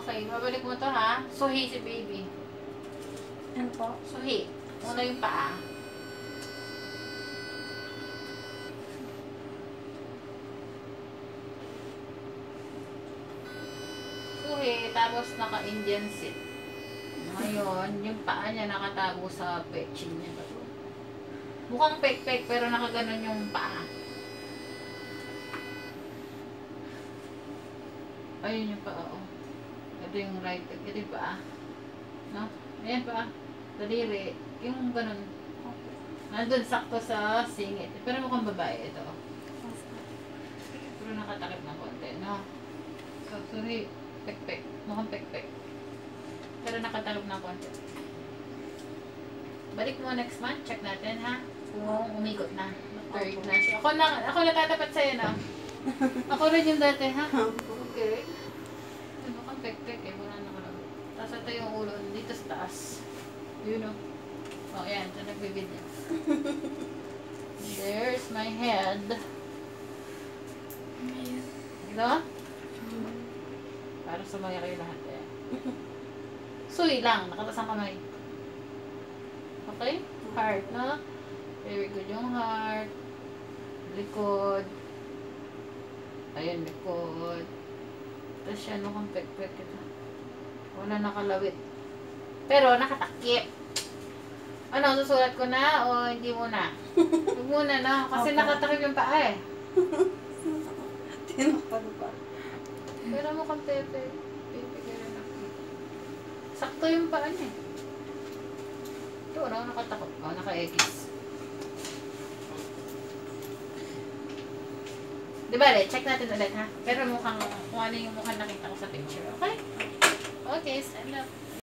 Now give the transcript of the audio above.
Okay, babalik mo to ha. Suhi si baby. Ano po? Suhi. Una yung paa. Suhi, tapos naka-Indian sit. Ngayon, yung paa niya nakatago sa pechin niya. Mukhang pek-pek pero nakaganon yung paa. Ayun yung paa, oh. Ito yung right, ito yung paa. No? Ayan paa. Daliri. Yung ganun. Nandun sakto sa singit. Pero mukhang babae ito. Pero nakatakip na konti, no? So, sorry. Pek-pek. Mukhang pek-pek. Pero nakatakip na konti. Balik mo next month. Check natin, ha? Kung umikot na. Na siya. Ako na, ako natatapat sa'yo, no? Ako rin yung dati, ha? Okay. Pek-pek eh, wala na kalabot. Tapos ito yung ulo, dito sa taas. Yun o. Oh, yan, ito nagbibidyo. There's my head. Ito? Para sumaya kayo lahat eh. Suy lang, nakatas ang kamay. Okay? Heart, no? Very good yung heart. Likod. Ayun, likod. Tapos yan, mukhang pek-pek ito. Wala nakalawit. Pero nakatakip. Ano, susulat ko na o hindi muna? Huwag muna, no? Kasi nakatakip yung paa eh. Tinapad pa. Pero mukhang pepe. Pepe kaya nakita. Sakto yung paa niya. Ito, ano, nakatakot. O, naka-X. Di ba? Check natin ulit, ha? Pero mukhang, kung ano yung mukhang nakita ko sa picture, okay? Okay, stand up.